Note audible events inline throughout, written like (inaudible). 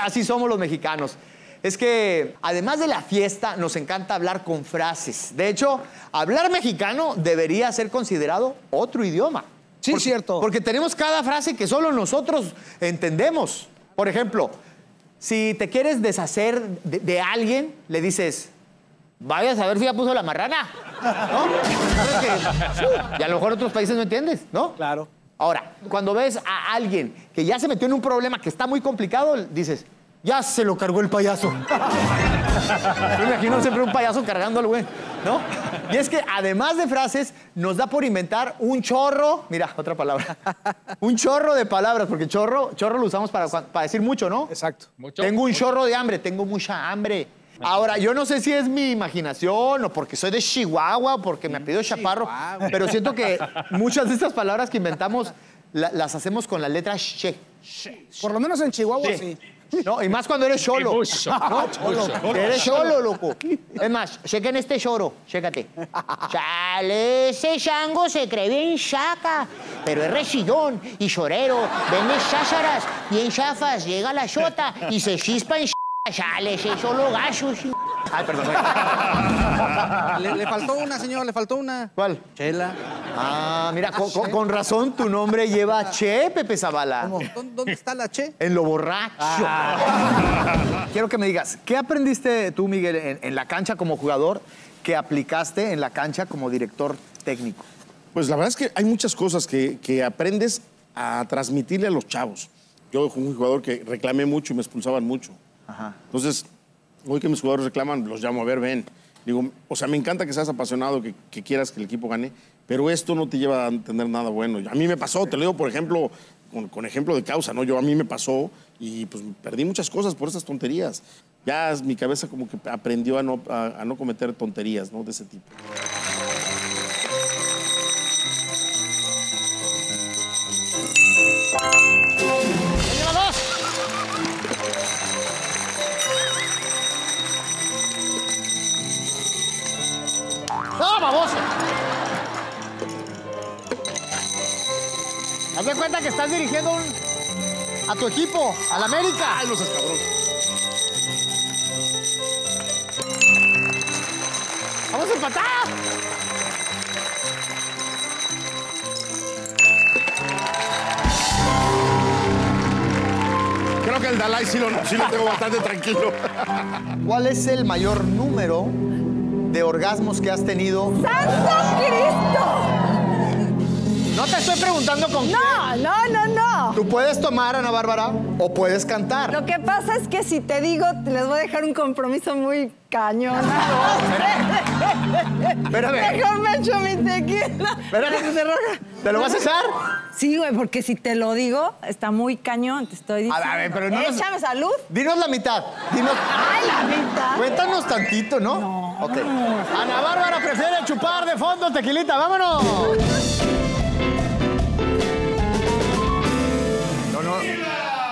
(laughs) Así somos los mexicanos. Es que además de la fiesta, nos encanta hablar con frases. De hecho, hablar mexicano debería ser considerado otro idioma. Sí, Porque- cierto. Porque tenemos cada frase que solo nosotros entendemos. Por ejemplo, si te quieres deshacer de, de alguien, le dices, vaya a saber si ya puso la marrana. ¿No? (laughs) ¿Sabes que- y a lo mejor otros países no entiendes, ¿no? Claro. Ahora, cuando ves a alguien que ya se metió en un problema que está muy complicado, dices, ya se lo cargó el payaso. (laughs) Me imagino siempre un payaso cargando al güey, ¿no? Y es que además de frases, nos da por inventar un chorro, mira, otra palabra, (laughs) un chorro de palabras, porque chorro, chorro lo usamos para, para decir mucho, ¿no? Exacto. Mucho. Tengo un chorro de hambre, tengo mucha hambre. Ahora, yo no sé si es mi imaginación o porque soy de Chihuahua o porque me apellido Chaparro, pero siento que muchas de estas palabras que inventamos la- las hacemos con la letra she. Por lo menos en Chihuahua Sí. sí. No, y más cuando eres cholo. (laughs) ¿no? mucho. Eres cholo, loco. Es más, chequen este choro, chécate. Chale, ese chango se cree bien chaca, pero es resillón y chorero. Vende chácharas, bien chafas, llega la chota y se chispa en gacho. ch- Ay, perdón. Le, le faltó una, señor, le faltó una. ¿Cuál? Chela. Ah, mira, con, con- con razón tu nombre lleva Che, Pepe Zavala. ¿Dónde, dónde está la che? En lo borracho. Quiero que me digas, ¿qué aprendiste tú, Miguel, en, en la cancha como jugador que aplicaste en la cancha como director técnico? Pues la verdad es que hay muchas cosas que, que aprendes a transmitirle a los chavos. Yo fui un jugador que reclamé mucho y me expulsaban mucho. Entonces, hoy que mis jugadores reclaman, los llamo a ver, ven. Digo, o sea, me encanta que seas apasionado, que, quieras que el equipo gane, pero esto no te lleva a tener nada bueno. A mí me pasó, te lo digo, por ejemplo, con, ejemplo de causa, ¿no? Yo a mí me pasó y pues perdí muchas cosas por esas tonterías. Ya mi cabeza como que aprendió a no, a no cometer tonterías, ¿no? De ese tipo. De cuenta que estás dirigiendo un- a tu equipo, al América. ¡Ay, no seas cabrón! ¡Vamos a empatar! Creo que el Dalai sí lo, sí lo tengo bastante tranquilo. ¿Cuál es el mayor número de orgasmos que has tenido? ¡Santo Cristo! No te estoy preguntando con quién. No, no, no, no. Tú puedes tomar, Ana Bárbara, o puedes cantar. Lo que pasa es que si te digo, les voy a dejar un compromiso muy cañón. Espérame. Mejor me echo mi tequila. Espérame. ¿Te lo vas a echar? Sí, güey, porque si te lo digo, está muy cañón, te estoy A diciendo. ver, a ver, pero no nos- Échame salud. Dinos la mitad. Dinos. Ay, la mitad. Cuéntanos tantito, ¿no? No. Ok. Ana Bárbara prefiere chupar de fondo tequilita. ¡Vámonos!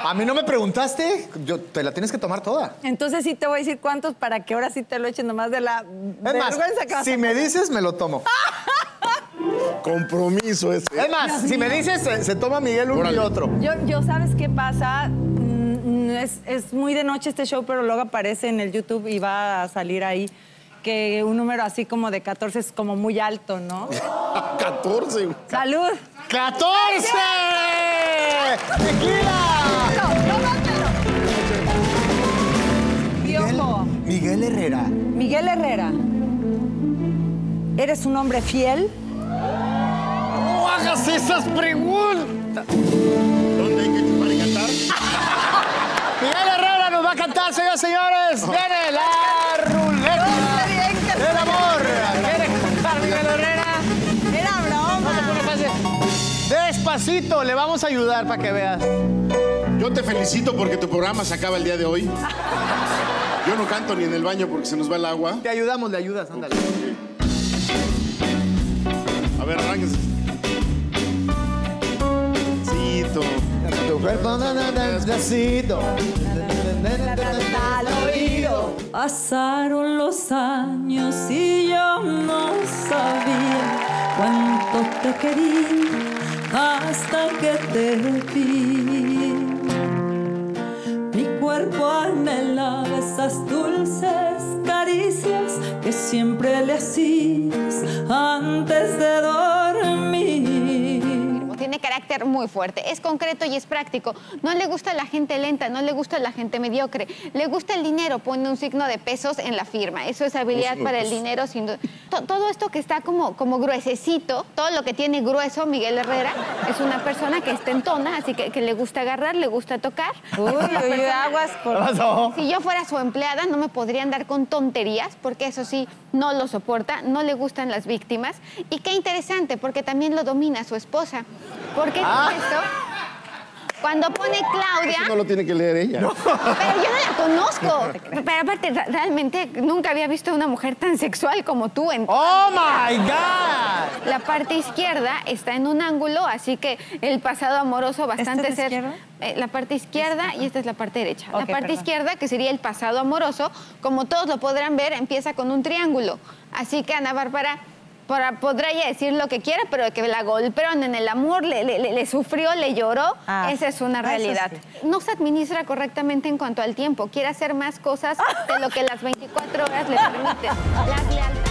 A mí no me preguntaste. Yo, te la tienes que tomar toda. Entonces sí te voy a decir cuántos para que ahora sí te lo echen nomás de la Es más, vergüenza que vas si a me dices, me lo tomo. (laughs) Compromiso ese. Es más, si me dices, se, se toma Miguel uno y otro. Yo, yo ¿sabes qué pasa? Mm, Es, es muy de noche este show, pero luego aparece en el YouTube y va a salir ahí que un número así como de 14 es como muy alto, ¿no? (laughs) 14. güey. ¡Salud! ¡14! ¡Tequila! Miguel Herrera. Miguel Herrera, ¿eres un hombre fiel? ¡No hagas esas preguntas! ¿Dónde hay que chupar y cantar? (laughs) Miguel Herrera nos va a cantar, señores señores. Viene la ruleta bien que del amor. ¿Quiere cantar Miguel Herrera? Era broma. Despacito, le vamos a ayudar para que veas. Yo te felicito porque tu programa se acaba el día de hoy. Yo no canto ni en el baño porque se nos va el agua. Te ayudamos, le ayudas, ándale. A ver, arránquese. Cito. Tu cuerpo. Al oído. Pasaron los años y yo no sabía cuánto te quería hasta que te vi. Mi cuerpo dulces caricias que siempre le hacías antes de dormir. Carácter muy fuerte, es concreto y es práctico. No le gusta la gente lenta, no le gusta la gente mediocre. Le gusta el dinero, pone un signo de pesos en la firma. Eso es habilidad para el dinero, sin duda. To- Todo esto que está como, como gruesecito, todo lo que tiene grueso Miguel Herrera, es una persona que es tentona, así que, que le gusta agarrar, le gusta tocar. Uy, uy, aguas ¿Qué por... pasó? si yo fuera su empleada, no me podría andar con tonterías, porque eso sí, no lo soporta, no le gustan las víctimas. Y qué interesante, porque también lo domina su esposa. ¿Por qué Ah. esto? Cuando pone Claudia, Eso no lo tiene que leer ella. pero yo no la conozco. (laughs) Pero aparte, realmente nunca había visto a una mujer tan sexual como tú en ¡Oh, my God! la parte izquierda está en un ángulo, así que el pasado amoroso bastante es ser izquierda? eh, la parte izquierda y esta es la parte derecha. la parte perdón. izquierda, que sería el pasado amoroso, como todos lo podrán ver, empieza con un triángulo. Así que Ana Bárbara para- podrá ella decir lo que quiera, pero que la golpearon en el amor, le, le- le- sufrió, le lloró, Ah, esa es una realidad. sí. No se administra correctamente en cuanto al tiempo, quiere hacer más cosas de lo que las 24 horas le permiten. Las lealtades.